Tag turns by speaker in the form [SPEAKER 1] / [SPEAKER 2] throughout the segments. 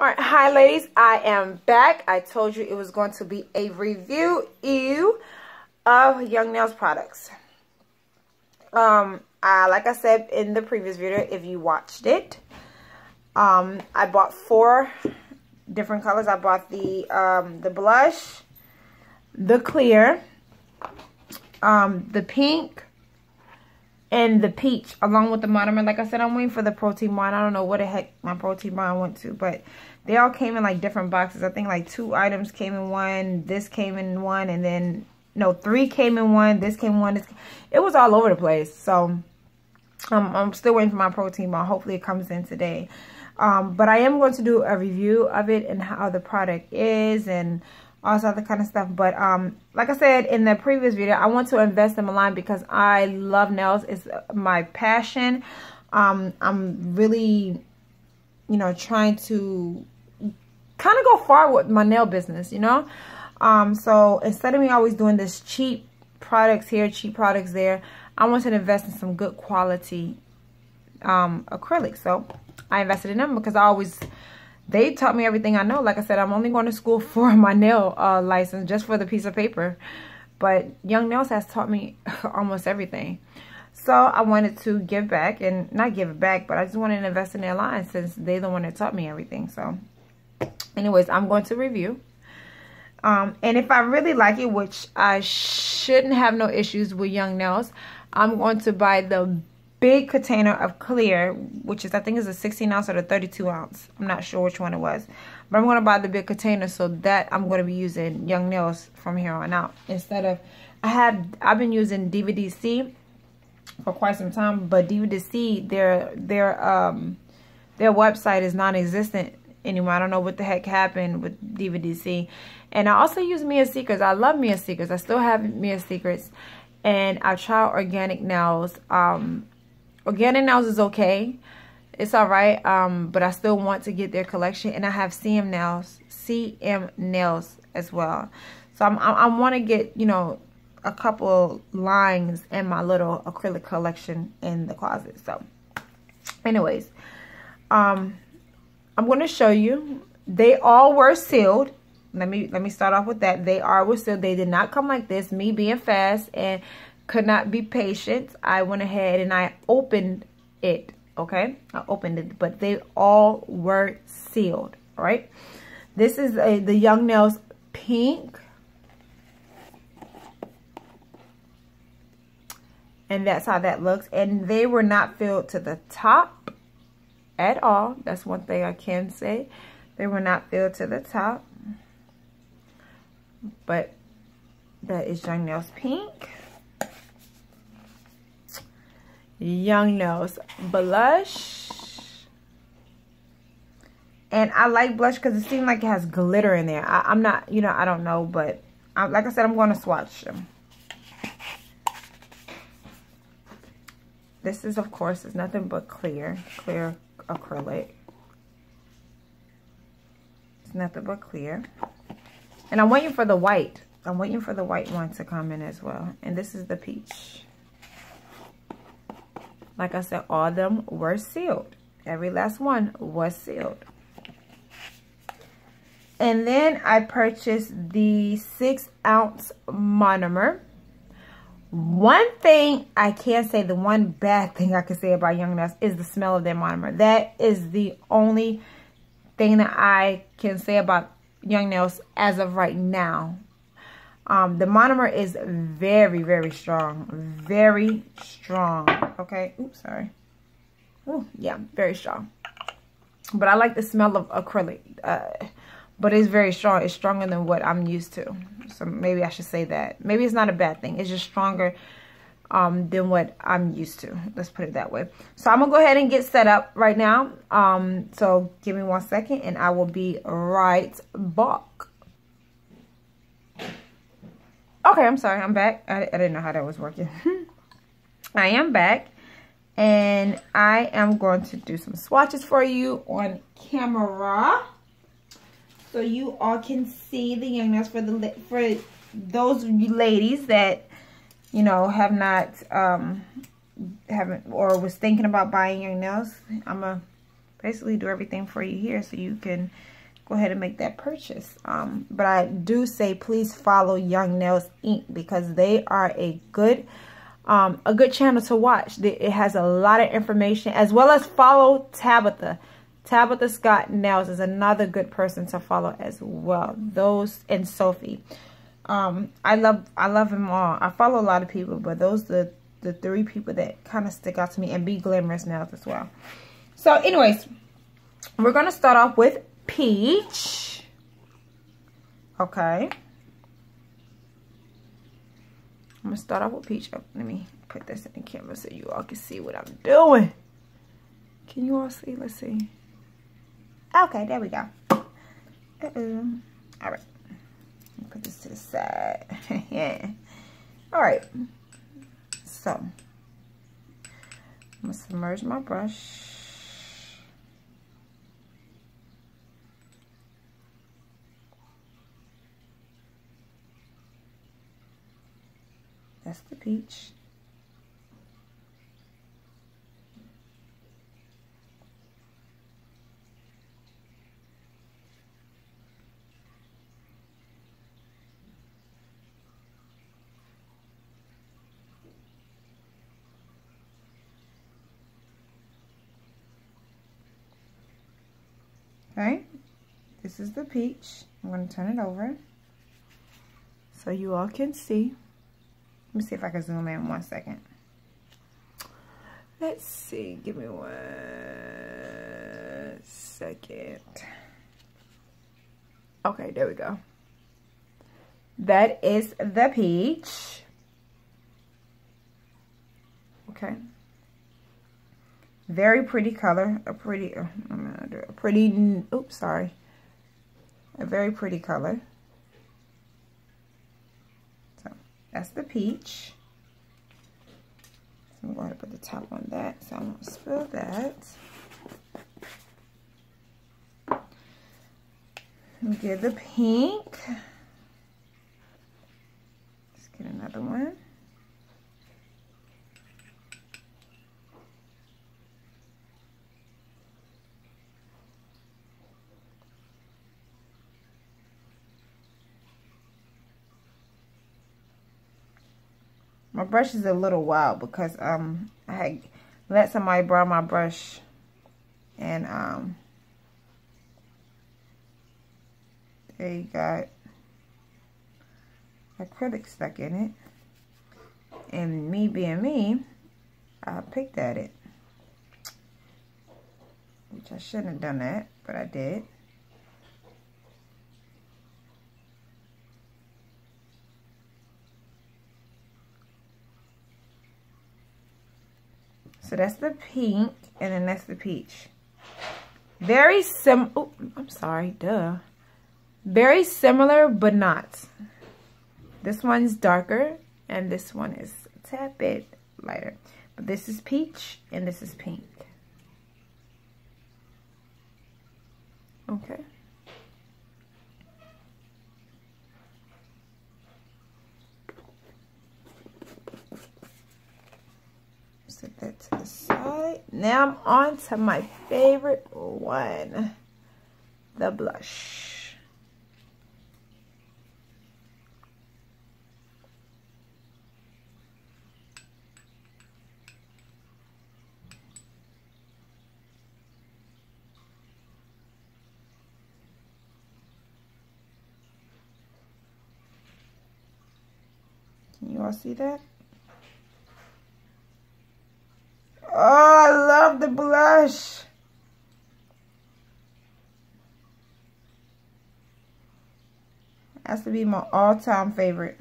[SPEAKER 1] All right, hi ladies, I am back. I told you it was going to be a review of Young Nails products. Um, I, like I said in the previous video, if you watched it, um, I bought four different colors. I bought the um, the blush, the clear, um, the pink, and the peach along with the monomer. Like I said, I'm waiting for the protein wine. I don't know what the heck my protein wine went to, but they all came in like different boxes. I think like two items came in one. This came in one. And then, no, three came in one. This came in one. This, it was all over the place. So, um, I'm still waiting for my protein bar. Hopefully it comes in today. Um, but I am going to do a review of it and how the product is and all this other kind of stuff. But um, like I said in the previous video, I want to invest in Milan because I love nails. It's my passion. Um, I'm really you know, trying to kind of go far with my nail business, you know. Um, so instead of me always doing this cheap products here, cheap products there, I want to invest in some good quality um, acrylic. So I invested in them because I always, they taught me everything I know. Like I said, I'm only going to school for my nail uh, license, just for the piece of paper. But Young Nails has taught me almost everything. So I wanted to give back and not give it back, but I just wanted to invest in their line since they're the one that taught me everything. So anyways, I'm going to review. Um, and if I really like it, which I shouldn't have no issues with Young Nails, I'm going to buy the big container of clear, which is, I think is a 16 ounce or a 32 ounce. I'm not sure which one it was. But I'm going to buy the big container so that I'm going to be using Young Nails from here on out. Instead of, I have, I've been using DVDC for quite some time, but DVDC, their their um their website is non-existent anymore. I don't know what the heck happened with DVDC. And I also use Mia Secrets. I love Mia Secrets. I still have Mia Secrets. And I try organic nails. Um, organic nails is okay. It's all right. Um, but I still want to get their collection. And I have CM nails, CM nails as well. So I'm, I, I want to get, you know, a couple lines in my little acrylic collection in the closet. So anyways, um, I'm going to show you. They all were sealed. Let me let me start off with that. They are were sealed. They did not come like this. Me being fast and could not be patient. I went ahead and I opened it. Okay, I opened it, but they all were sealed. All right. This is a the Young Nails pink And that's how that looks. And they were not filled to the top at all. That's one thing I can say. They were not filled to the top. But that is Young Nails Pink. Young Nails Blush. And I like blush because it seems like it has glitter in there. I, am not, you know, I don't know. But I, like I said, I'm going to swatch them. This is, of course, is nothing but clear, clear acrylic. It's nothing but clear. And I'm waiting for the white. I'm waiting for the white one to come in as well. And this is the peach. Like I said, all of them were sealed. Every last one was sealed. And then I purchased the six ounce monomer. One thing I can say, the one bad thing I can say about Young Nails is the smell of their monomer. That is the only thing that I can say about Young Nails as of right now. Um, the monomer is very, very strong. Very strong. Okay. Oops, sorry. Oh, yeah, very strong. But I like the smell of acrylic. Uh, but it's very strong. It's stronger than what I'm used to. So maybe I should say that. Maybe it's not a bad thing. It's just stronger um, than what I'm used to. Let's put it that way. So I'm going to go ahead and get set up right now. Um, so give me one second and I will be right back. Okay, I'm sorry. I'm back. I, I didn't know how that was working. I am back. And I am going to do some swatches for you on camera so you all can see the young nails for the for those ladies that you know have not um haven't or was thinking about buying young nails i'm gonna basically do everything for you here so you can go ahead and make that purchase. Um, but I do say please follow Young Nails Inc. because they are a good um, a good channel to watch. It has a lot of information as well as follow Tabitha. Tabitha Scott Nails is another good person to follow as well. Those and Sophie. Um, I love I love them all. I follow a lot of people, but those the the three people that kind of stick out to me and be glamorous nails as well. So anyways, we're to start off with peach. Okay. I'm to start off with peach. Oh, let me put this in the camera so you all can see what I'm doing. Can you all see? Let's see. Okay, there we go. Uh-oh. All right. Put this to the side. yeah. All right. So, I'm to submerge my brush. That's the peach. Okay, this is the peach. I'm going to turn it over so you all can see. Let me see if I can zoom in one second. Let's see. Give me one second. Okay, there we go. That is the peach. Okay. Very pretty color. A pretty, oh, do a pretty, oops, sorry. A very pretty color. That's the peach. So I'm going to put the top on that. So going to spill that. Get the pink. Let's get another one. My brush is a little wild because um I had let somebody borrow my brush and um they got acrylic stuck in it. And me being me, I picked at it. Which I shouldn't have done that, but I did. So that's the pink, and then that's the peach. Very sim, oh, I'm sorry, duh. Very similar, but not. This one's darker, and this one is a tad bit lighter. But this is peach, and this is pink. Okay. set that to the side. Now I'm on to my favorite one, the blush. Can you all see that? Oh, I love the blush. Has to be my all-time favorite.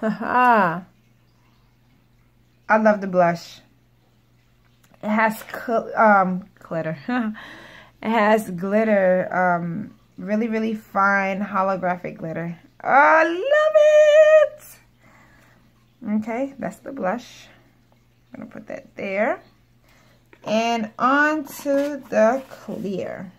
[SPEAKER 1] Haha. I love the blush. It has um glitter. it has glitter um Really, really fine holographic glitter. I love it. Okay, that's the blush. I'm going to put that there. And on to the clear.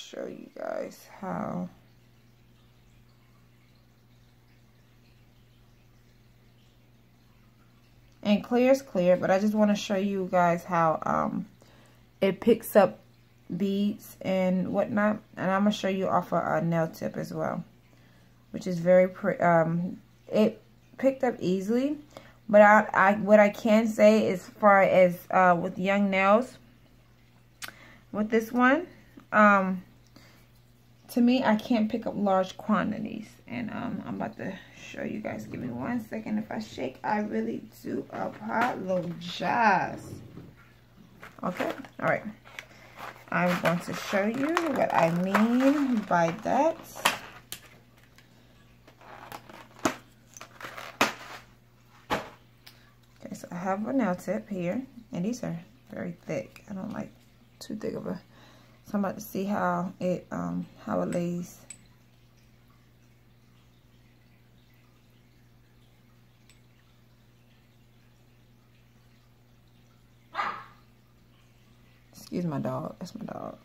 [SPEAKER 1] Show you guys how. And clear is clear but I just want to show you guys how um it picks up beads and whatnot. And I'm gonna show you off a, a nail tip as well which is very pretty um it picked up easily. But I, I what I can say as far as uh with young nails with this one um to me I can't pick up large quantities. And um I'm about to show you guys. Give me one second. If I shake I really do apologize. Okay? All right I'm going to show you what I mean by that. Okay, so I have a nail tip here, and these are very thick. I don't like too thick of a, so I'm about to see how it, um, how it lays. Excuse my dog. That's my dog.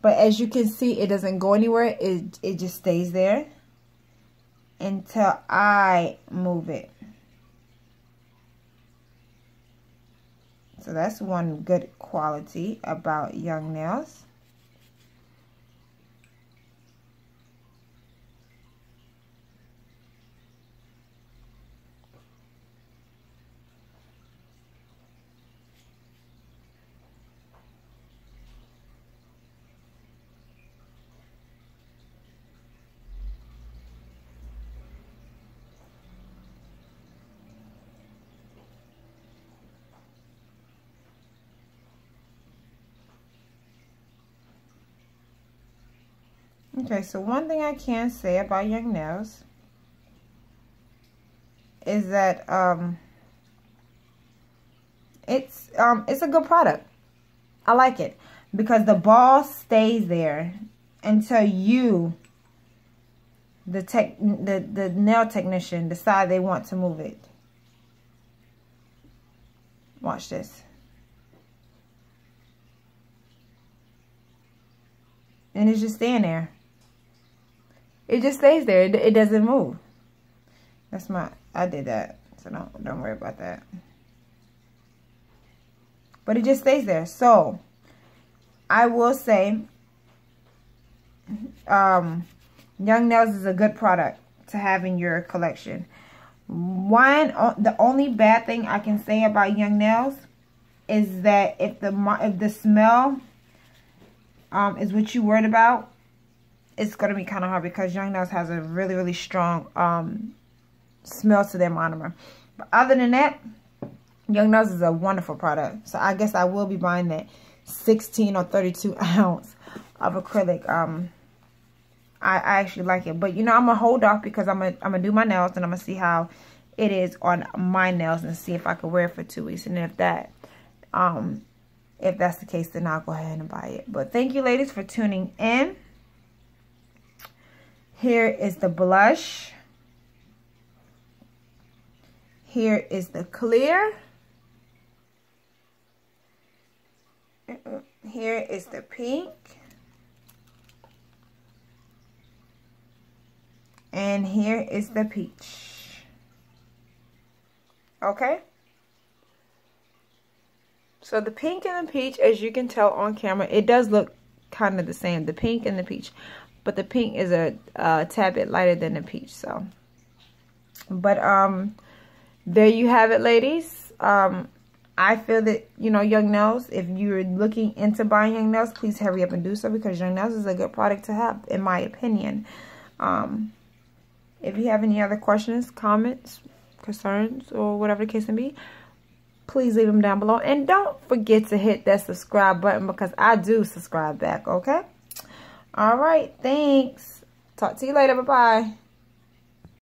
[SPEAKER 1] But as you can see, it doesn't go anywhere. It, it just stays there until I move it. So that's one good quality about Young Nails. Okay, so one thing I can say about Young Nails is that um, it's um, it's a good product. I like it because the ball stays there until you, the tech, the the nail technician, decide they want to move it. Watch this. And it's just staying there. It just stays there. It, it doesn't move. That's my, I did that. So don't, don't worry about that. But it just stays there. So, I will say, um, Young Nails is a good product to have in your collection. One, the only bad thing I can say about Young Nails is that if the if the smell um, is what you worried about, it's going to be kind of hard because Young Nails has a really, really strong um, smell to their monomer. But other than that, Young Nails is a wonderful product. So I guess I will be buying that 16 or 32 ounce of acrylic. Um, I, I actually like it. But, you know, I'm going to hold off because I'm going I'm to do my nails and I'm going to see how it is on my nails and see if I can wear it for two weeks. And if that, um, if that's the case, then I'll go ahead and buy it. But thank you, ladies, for tuning in. Here is the blush. Here is the clear. Here is the pink. And here is the peach. Okay? So the pink and the peach, as you can tell on camera, it does look kind of the same. The pink and the peach but the pink is a, a tad bit lighter than the peach so but um there you have it ladies um I feel that, you know, Young Nails, if you're looking into buying Young Nails, please hurry up and do so because Young Nails is a good product to have, in my opinion. Um, if you have any other questions, comments, concerns, or whatever the case may be, please leave them down below. And don't forget to hit that subscribe button because I do subscribe back, okay? All right. Thanks. Talk to you later. Bye-bye.